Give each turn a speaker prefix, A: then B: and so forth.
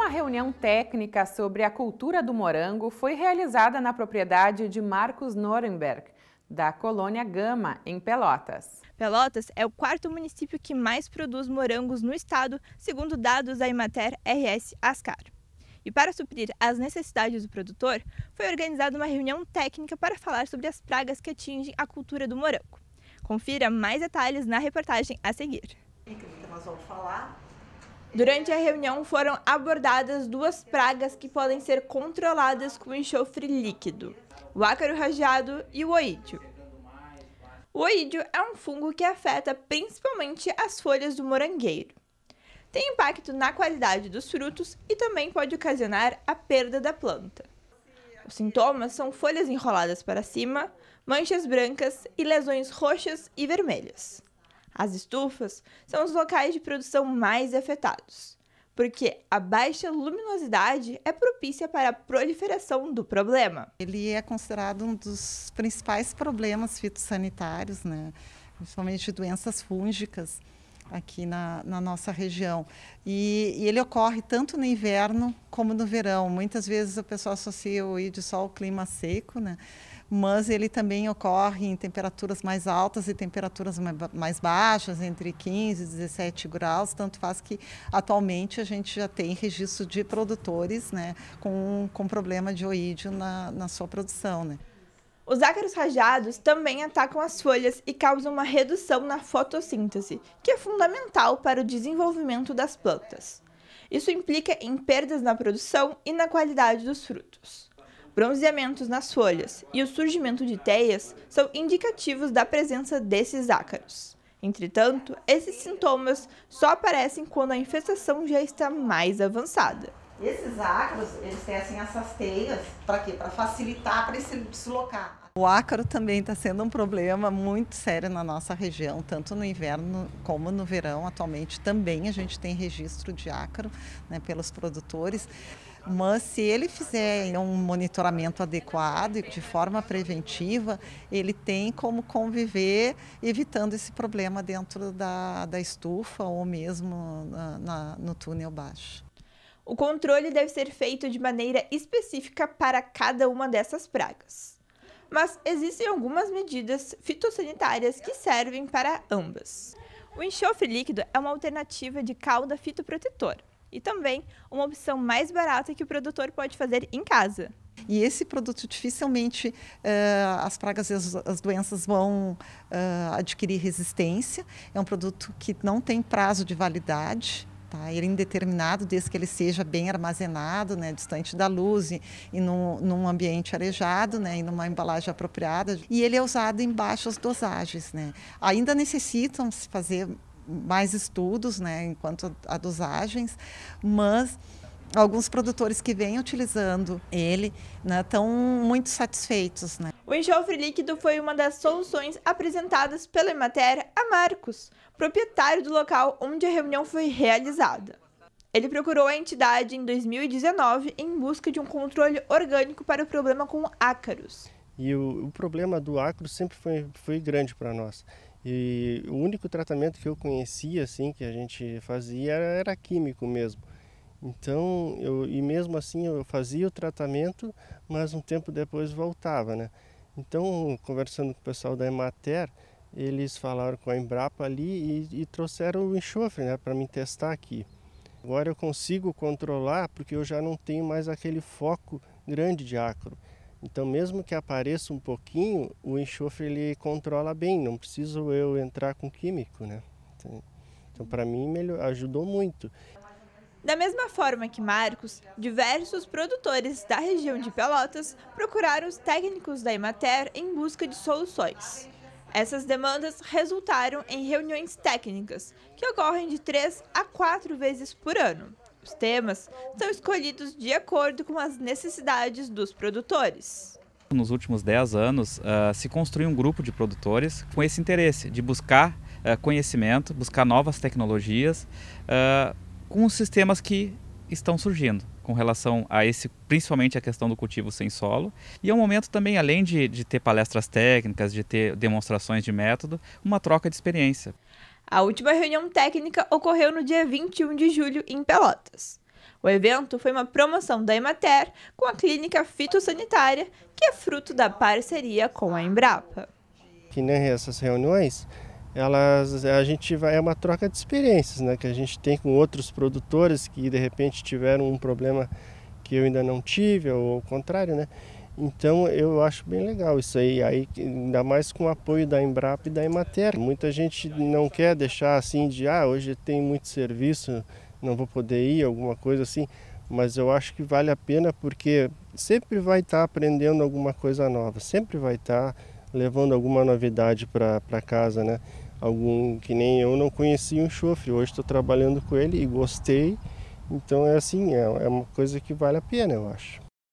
A: Uma reunião técnica sobre a cultura do morango foi realizada na propriedade de Marcos Norenberg, da colônia Gama, em Pelotas.
B: Pelotas é o quarto município que mais produz morangos no estado, segundo dados da Imater RS Ascar. E para suprir as necessidades do produtor, foi organizada uma reunião técnica para falar sobre as pragas que atingem a cultura do morango. Confira mais detalhes na reportagem a seguir. Nós vamos falar Durante a reunião foram abordadas duas pragas que podem ser controladas com enxofre líquido: o ácaro rajado e o oídio. O oídio é um fungo que afeta principalmente as folhas do morangueiro. Tem impacto na qualidade dos frutos e também pode ocasionar a perda da planta. Os sintomas são folhas enroladas para cima, manchas brancas e lesões roxas e vermelhas. As estufas são os locais de produção mais afetados, porque a baixa luminosidade é propícia para a proliferação do problema.
C: Ele é considerado um dos principais problemas fitossanitários, né? principalmente doenças fúngicas aqui na, na nossa região. E, e, ele ocorre tanto no inverno como no verão. Muitas vezes o pessoal associa o ídio só ao clima seco, né? Mas ele também ocorre em temperaturas mais altas e temperaturas mais baixas, entre 15 e 17 graus, tanto faz que atualmente a gente já tem registro de produtores né, com, com problema de oídio na, na sua produção. Né.
B: Os ácaros rajados também atacam as folhas e causam uma redução na fotossíntese, que é fundamental para o desenvolvimento das plantas. Isso implica em perdas na produção e na qualidade dos frutos. Bronzeamentos nas folhas e o surgimento de teias são indicativos da presença desses ácaros. Entretanto, esses sintomas só aparecem quando a infestação já está mais avançada.
D: Esses ácaros, eles têm assim essas teias, para quê? Para facilitar para se deslocar.
C: O ácaro também está sendo um problema muito sério na nossa região, tanto no inverno como no verão. Atualmente também a gente tem registro de ácaro né, pelos produtores. Mas se ele fizer um monitoramento adequado e de forma preventiva, ele tem como conviver evitando esse problema dentro da, da estufa ou mesmo na, na, no túnel baixo.
B: O controle deve ser feito de maneira específica para cada uma dessas pragas. Mas existem algumas medidas fitossanitárias que servem para ambas. O enxofre líquido é uma alternativa de cauda fitoprotetora e também uma opção mais barata que o produtor pode fazer em casa.
C: E esse produto dificilmente uh, as pragas e as, as doenças vão uh, adquirir resistência. É um produto que não tem prazo de validade. Tá? Ele é indeterminado desde que ele seja bem armazenado, né, distante da luz e, e num, num, ambiente arejado, né, e numa embalagem apropriada. E ele é usado em baixas dosagens. Né. Ainda necessitam se fazer mais estudos, né, enquanto a dosagens, mas alguns produtores que vêm utilizando ele estão né, muito satisfeitos. Né?
B: O enxofre líquido foi uma das soluções apresentadas pela Emater a Marcos, proprietário do local onde a reunião foi realizada. Ele procurou a entidade em 2019 em busca de um controle orgânico para o problema com ácaros.
E: E o, o problema do ácaro sempre foi, foi grande para nós. E o único tratamento que eu conhecia, assim, que a gente fazia era, era químico mesmo. Então, eu, e mesmo assim eu fazia o tratamento, mas um tempo depois voltava, né? Então, conversando com o pessoal da Emater, eles falaram com a Embrapa ali e, e trouxeram o enxofre, né, para me testar aqui. Agora eu consigo controlar porque eu já não tenho mais aquele foco grande de ácaro. Então, mesmo que apareça um pouquinho, o enxofre ele controla bem, não preciso eu entrar com químico, né? Então, então para mim, melhor, ajudou muito.
B: Da mesma forma que Marcos, diversos produtores da região de Pelotas procuraram os técnicos da Imater em busca de soluções. Essas demandas resultaram em reuniões técnicas, que ocorrem de três a quatro vezes por ano. Os temas são escolhidos de acordo com as necessidades dos produtores.
F: Nos últimos 10 anos, uh, se construiu um grupo de produtores com esse interesse de buscar uh, conhecimento, buscar novas tecnologias uh, com os sistemas que estão surgindo com relação a esse, principalmente a questão do cultivo sem solo. E é um momento também, além de, de ter palestras técnicas, de ter demonstrações de método, uma troca de experiência.
B: A última reunião técnica ocorreu no dia 21 de julho em Pelotas. O evento foi uma promoção da Emater com a clínica fitossanitária, que é fruto da parceria com a Embrapa.
E: Que nem essas reuniões, elas a gente vai é uma troca de experiências, né, que a gente tem com outros produtores que de repente tiveram um problema que eu ainda não tive ou o contrário, né? Então eu acho bem legal isso aí, aí ainda mais com o apoio da Embrapa e da Emater. Muita gente não quer deixar assim de ah, hoje tem muito serviço, não vou poder ir, alguma coisa assim, mas eu acho que vale a pena porque sempre vai estar tá aprendendo alguma coisa nova, sempre vai estar tá levando alguma novidade para casa, né? Algum que nem eu não conhecia o enxofre, hoje estou trabalhando com ele e gostei. Então é assim, é, é uma coisa que vale a pena, eu acho.